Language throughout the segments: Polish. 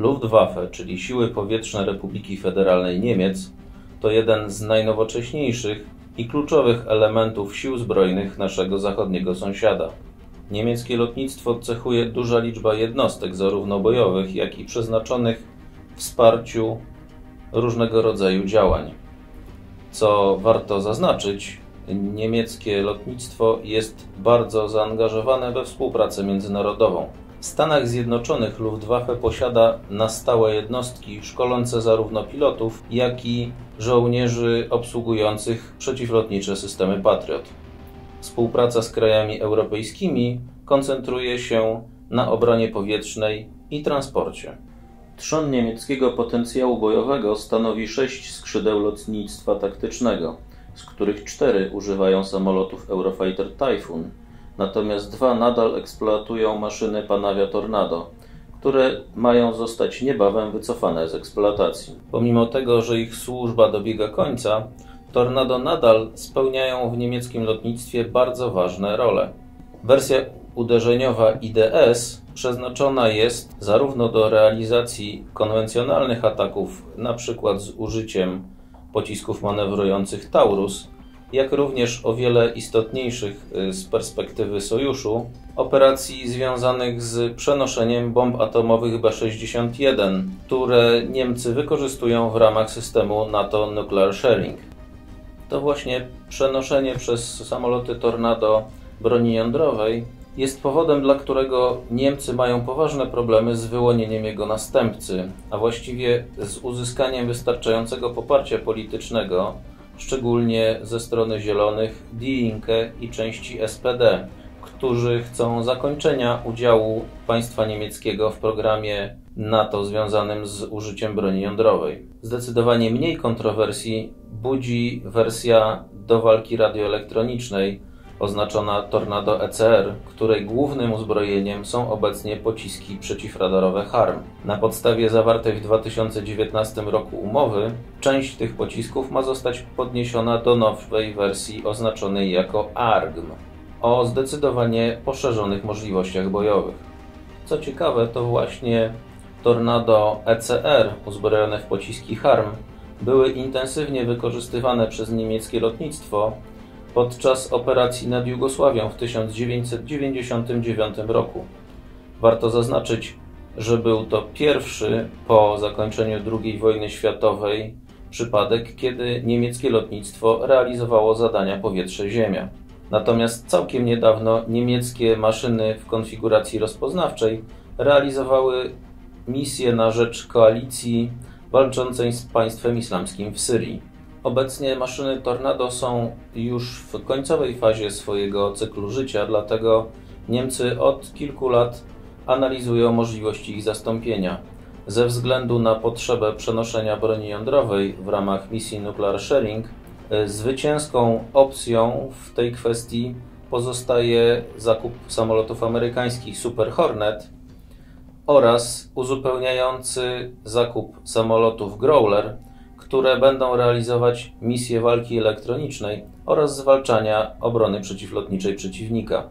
Luftwaffe, czyli Siły Powietrzne Republiki Federalnej Niemiec, to jeden z najnowocześniejszych i kluczowych elementów sił zbrojnych naszego zachodniego sąsiada. Niemieckie lotnictwo cechuje duża liczba jednostek, zarówno bojowych, jak i przeznaczonych wsparciu różnego rodzaju działań. Co warto zaznaczyć, niemieckie lotnictwo jest bardzo zaangażowane we współpracę międzynarodową. W Stanach Zjednoczonych Luftwaffe posiada na stałe jednostki szkolące zarówno pilotów, jak i żołnierzy obsługujących przeciwlotnicze systemy Patriot. Współpraca z krajami europejskimi koncentruje się na obronie powietrznej i transporcie. Trzon niemieckiego potencjału bojowego stanowi sześć skrzydeł lotnictwa taktycznego, z których cztery używają samolotów Eurofighter Typhoon, natomiast dwa nadal eksploatują maszyny Panavia Tornado, które mają zostać niebawem wycofane z eksploatacji. Pomimo tego, że ich służba dobiega końca, Tornado nadal spełniają w niemieckim lotnictwie bardzo ważne role. Wersja uderzeniowa IDS przeznaczona jest zarówno do realizacji konwencjonalnych ataków, np. z użyciem pocisków manewrujących Taurus, jak również o wiele istotniejszych y, z perspektywy sojuszu operacji związanych z przenoszeniem bomb atomowych B-61, które Niemcy wykorzystują w ramach systemu NATO Nuclear Sharing. To właśnie przenoszenie przez samoloty Tornado broni jądrowej jest powodem, dla którego Niemcy mają poważne problemy z wyłonieniem jego następcy, a właściwie z uzyskaniem wystarczającego poparcia politycznego, szczególnie ze strony Zielonych, Die Linke i części SPD, którzy chcą zakończenia udziału państwa niemieckiego w programie NATO związanym z użyciem broni jądrowej. Zdecydowanie mniej kontrowersji budzi wersja do walki radioelektronicznej, oznaczona Tornado ECR, której głównym uzbrojeniem są obecnie pociski przeciwradarowe HARM. Na podstawie zawartej w 2019 roku umowy, część tych pocisków ma zostać podniesiona do nowej wersji oznaczonej jako ARGM o zdecydowanie poszerzonych możliwościach bojowych. Co ciekawe, to właśnie Tornado ECR uzbrojone w pociski HARM były intensywnie wykorzystywane przez niemieckie lotnictwo podczas operacji nad Jugosławią w 1999 roku. Warto zaznaczyć, że był to pierwszy po zakończeniu II wojny światowej przypadek, kiedy niemieckie lotnictwo realizowało zadania powietrze-ziemia. Natomiast całkiem niedawno niemieckie maszyny w konfiguracji rozpoznawczej realizowały misję na rzecz koalicji walczącej z państwem islamskim w Syrii. Obecnie maszyny Tornado są już w końcowej fazie swojego cyklu życia, dlatego Niemcy od kilku lat analizują możliwości ich zastąpienia. Ze względu na potrzebę przenoszenia broni jądrowej w ramach misji Nuclear Sharing, e, zwycięską opcją w tej kwestii pozostaje zakup samolotów amerykańskich Super Hornet oraz uzupełniający zakup samolotów Growler które będą realizować misje walki elektronicznej oraz zwalczania obrony przeciwlotniczej przeciwnika.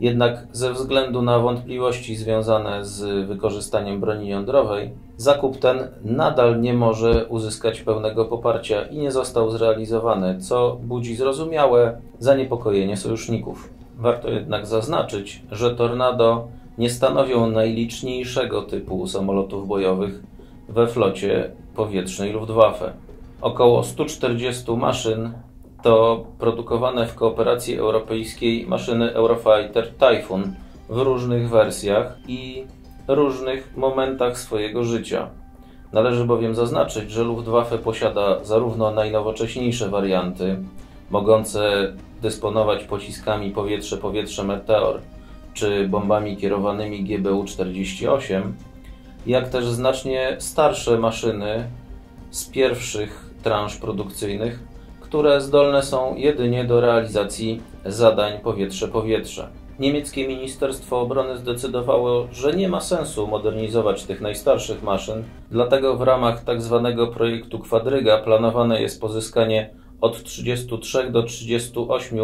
Jednak ze względu na wątpliwości związane z wykorzystaniem broni jądrowej, zakup ten nadal nie może uzyskać pełnego poparcia i nie został zrealizowany, co budzi zrozumiałe zaniepokojenie sojuszników. Warto jednak zaznaczyć, że Tornado nie stanowią najliczniejszego typu samolotów bojowych we flocie powietrznej Luftwaffe. Około 140 maszyn to produkowane w kooperacji europejskiej maszyny Eurofighter Typhoon w różnych wersjach i różnych momentach swojego życia. Należy bowiem zaznaczyć, że Luftwaffe posiada zarówno najnowocześniejsze warianty, mogące dysponować pociskami powietrze-powietrze Meteor czy bombami kierowanymi GBU-48, jak też znacznie starsze maszyny z pierwszych transz produkcyjnych, które zdolne są jedynie do realizacji zadań powietrze-powietrze. Niemieckie Ministerstwo Obrony zdecydowało, że nie ma sensu modernizować tych najstarszych maszyn, dlatego w ramach tzw. Tak projektu Kwadryga planowane jest pozyskanie od 33 do 38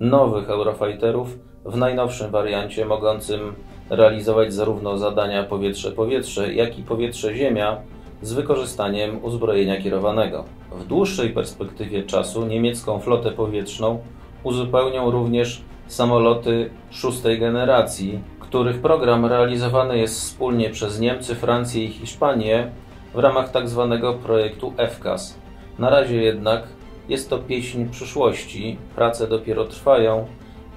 nowych Eurofighterów w najnowszym wariancie mogącym realizować zarówno zadania powietrze-powietrze, jak i powietrze-ziemia z wykorzystaniem uzbrojenia kierowanego. W dłuższej perspektywie czasu niemiecką flotę powietrzną uzupełnią również samoloty szóstej generacji, których program realizowany jest wspólnie przez Niemcy, Francję i Hiszpanię w ramach tzw. Tak projektu FCAS. Na razie jednak jest to pieśń przyszłości, prace dopiero trwają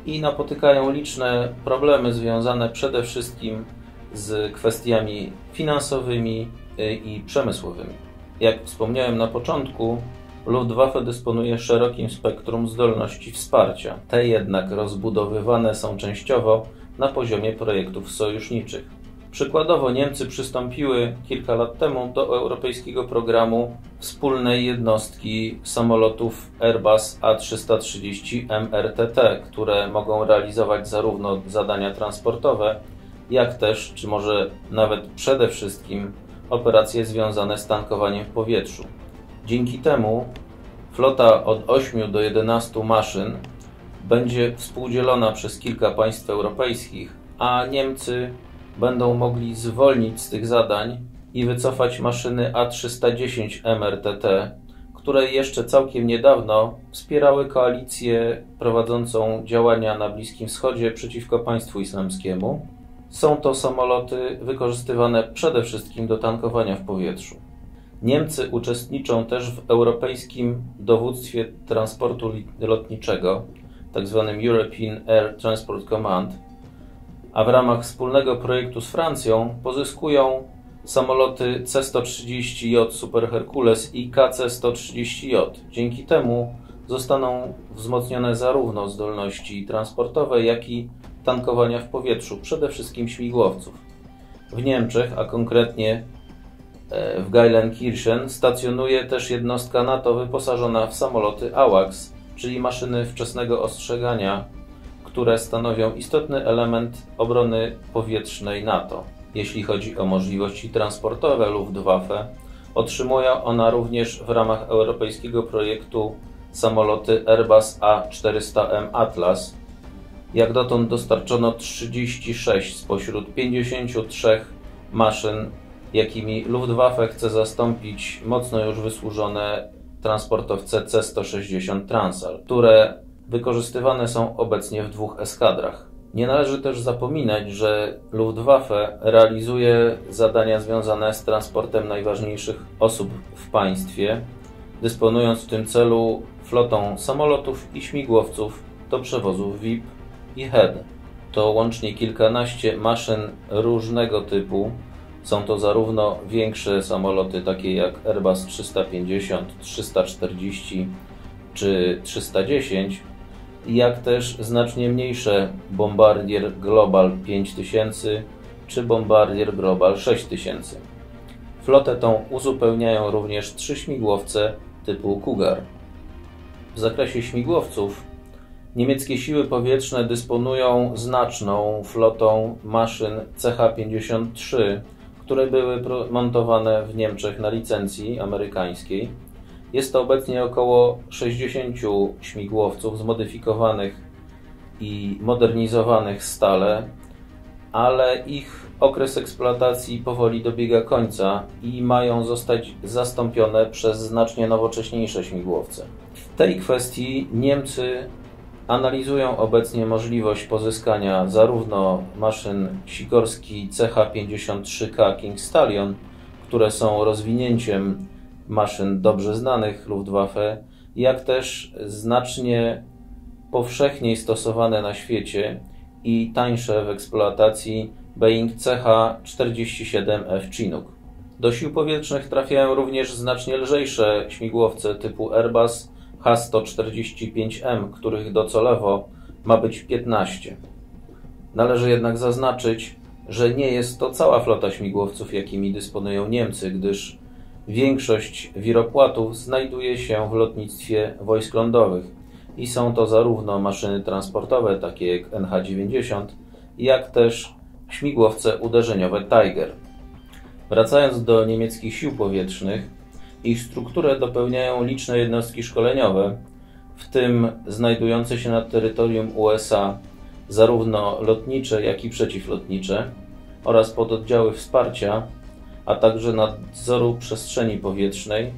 i napotykają liczne problemy związane przede wszystkim z kwestiami finansowymi y, i przemysłowymi. Jak wspomniałem na początku, Luftwaffe dysponuje szerokim spektrum zdolności wsparcia. Te jednak rozbudowywane są częściowo na poziomie projektów sojuszniczych. Przykładowo Niemcy przystąpiły kilka lat temu do europejskiego programu wspólnej jednostki samolotów Airbus A330 MRTT, które mogą realizować zarówno zadania transportowe, jak też, czy może nawet przede wszystkim, operacje związane z tankowaniem w powietrzu. Dzięki temu flota od 8 do 11 maszyn będzie współdzielona przez kilka państw europejskich, a Niemcy będą mogli zwolnić z tych zadań i wycofać maszyny A310 MRTT, które jeszcze całkiem niedawno wspierały koalicję prowadzącą działania na Bliskim Wschodzie przeciwko państwu islamskiemu. Są to samoloty wykorzystywane przede wszystkim do tankowania w powietrzu. Niemcy uczestniczą też w europejskim dowództwie transportu lotniczego, tzw. Tak European Air Transport Command, a w ramach wspólnego projektu z Francją pozyskują samoloty C-130J Super Hercules i KC-130J. Dzięki temu zostaną wzmocnione zarówno zdolności transportowe, jak i tankowania w powietrzu, przede wszystkim śmigłowców. W Niemczech, a konkretnie e, w Geilenkirchen, stacjonuje też jednostka NATO wyposażona w samoloty AWACS, czyli maszyny wczesnego ostrzegania które stanowią istotny element obrony powietrznej NATO. Jeśli chodzi o możliwości transportowe Luftwaffe, otrzymuje ona również w ramach europejskiego projektu samoloty Airbus A400M Atlas. Jak dotąd dostarczono 36 spośród 53 maszyn, jakimi Luftwaffe chce zastąpić mocno już wysłużone transportowce C-160 Transal, które wykorzystywane są obecnie w dwóch eskadrach. Nie należy też zapominać, że Luftwaffe realizuje zadania związane z transportem najważniejszych osób w państwie, dysponując w tym celu flotą samolotów i śmigłowców do przewozów VIP i HED. To łącznie kilkanaście maszyn różnego typu. Są to zarówno większe samoloty, takie jak Airbus 350, 340 czy 310, jak też znacznie mniejsze Bombardier Global 5000 czy Bombardier Global 6000. Flotę tą uzupełniają również trzy śmigłowce typu Cougar. W zakresie śmigłowców niemieckie siły powietrzne dysponują znaczną flotą maszyn CH-53, które były montowane w Niemczech na licencji amerykańskiej jest to obecnie około 60 śmigłowców zmodyfikowanych i modernizowanych stale, ale ich okres eksploatacji powoli dobiega końca i mają zostać zastąpione przez znacznie nowocześniejsze śmigłowce. W tej kwestii Niemcy analizują obecnie możliwość pozyskania zarówno maszyn Sikorski CH-53K King Stallion, które są rozwinięciem maszyn dobrze znanych Luftwaffe, jak też znacznie powszechniej stosowane na świecie i tańsze w eksploatacji Boeing CH-47F Chinook. Do sił powietrznych trafiają również znacznie lżejsze śmigłowce typu Airbus H-145M, których docelowo ma być 15. Należy jednak zaznaczyć, że nie jest to cała flota śmigłowców, jakimi dysponują Niemcy, gdyż Większość wiropłatów znajduje się w lotnictwie wojsk lądowych i są to zarówno maszyny transportowe, takie jak NH-90, jak też śmigłowce uderzeniowe Tiger. Wracając do niemieckich sił powietrznych, ich strukturę dopełniają liczne jednostki szkoleniowe, w tym znajdujące się na terytorium USA zarówno lotnicze, jak i przeciwlotnicze oraz pododdziały wsparcia, a także nadzoru przestrzeni powietrznej,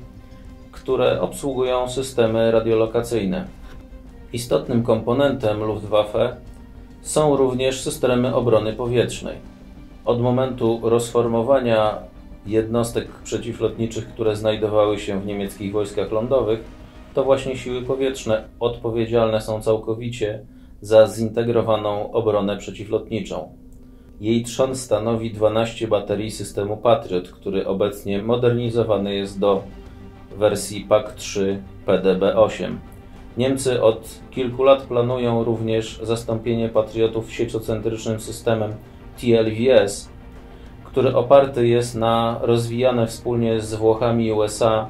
które obsługują systemy radiolokacyjne. Istotnym komponentem Luftwaffe są również systemy obrony powietrznej. Od momentu rozformowania jednostek przeciwlotniczych, które znajdowały się w niemieckich wojskach lądowych, to właśnie siły powietrzne odpowiedzialne są całkowicie za zintegrowaną obronę przeciwlotniczą. Jej trzon stanowi 12 baterii systemu Patriot, który obecnie modernizowany jest do wersji PAK-3 PDB-8. Niemcy od kilku lat planują również zastąpienie Patriotów sieciocentrycznym systemem TLVS, który oparty jest na rozwijane wspólnie z Włochami USA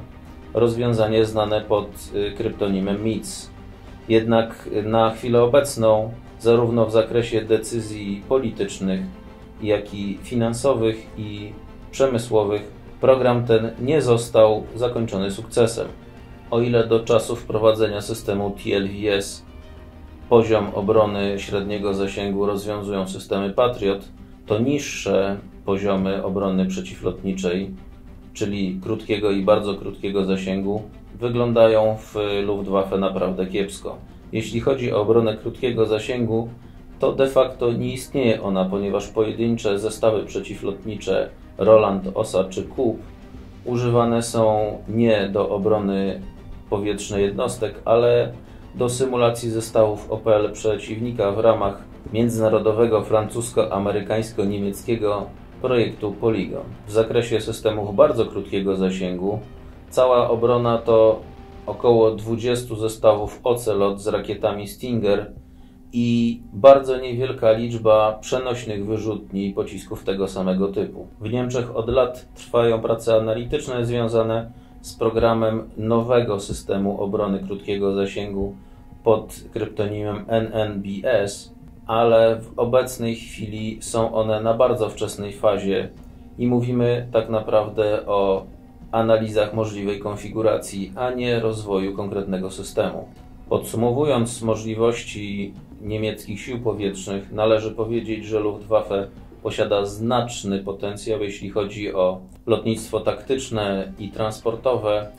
rozwiązanie znane pod y, kryptonimem MITS. Jednak na chwilę obecną, zarówno w zakresie decyzji politycznych, jak i finansowych i przemysłowych, program ten nie został zakończony sukcesem. O ile do czasu wprowadzenia systemu TLVS poziom obrony średniego zasięgu rozwiązują systemy Patriot, to niższe poziomy obrony przeciwlotniczej, czyli krótkiego i bardzo krótkiego zasięgu, wyglądają w Luftwaffe naprawdę kiepsko. Jeśli chodzi o obronę krótkiego zasięgu, to de facto nie istnieje ona, ponieważ pojedyncze zestawy przeciwlotnicze Roland, Osa czy Kub używane są nie do obrony powietrznej jednostek, ale do symulacji zestawów OPL przeciwnika w ramach międzynarodowego francusko-amerykańsko-niemieckiego projektu Polygon. W zakresie systemów bardzo krótkiego zasięgu cała obrona to około 20 zestawów Ocelot z rakietami Stinger i bardzo niewielka liczba przenośnych wyrzutni pocisków tego samego typu. W Niemczech od lat trwają prace analityczne związane z programem nowego systemu obrony krótkiego zasięgu pod kryptonimem NNBS, ale w obecnej chwili są one na bardzo wczesnej fazie i mówimy tak naprawdę o analizach możliwej konfiguracji, a nie rozwoju konkretnego systemu. Podsumowując możliwości niemieckich sił powietrznych, należy powiedzieć, że Luftwaffe posiada znaczny potencjał, jeśli chodzi o lotnictwo taktyczne i transportowe,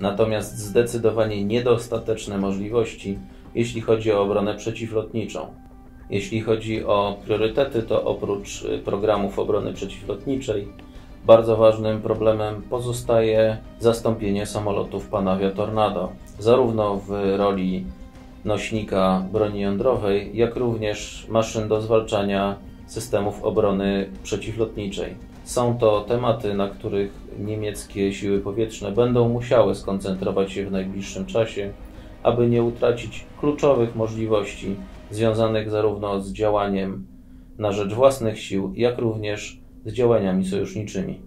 natomiast zdecydowanie niedostateczne możliwości, jeśli chodzi o obronę przeciwlotniczą. Jeśli chodzi o priorytety, to oprócz programów obrony przeciwlotniczej, bardzo ważnym problemem pozostaje zastąpienie samolotów Panavia Tornado, zarówno w roli nośnika broni jądrowej, jak również maszyn do zwalczania systemów obrony przeciwlotniczej. Są to tematy, na których niemieckie siły powietrzne będą musiały skoncentrować się w najbliższym czasie, aby nie utracić kluczowych możliwości związanych zarówno z działaniem na rzecz własnych sił, jak również z działaniami sojuszniczymi.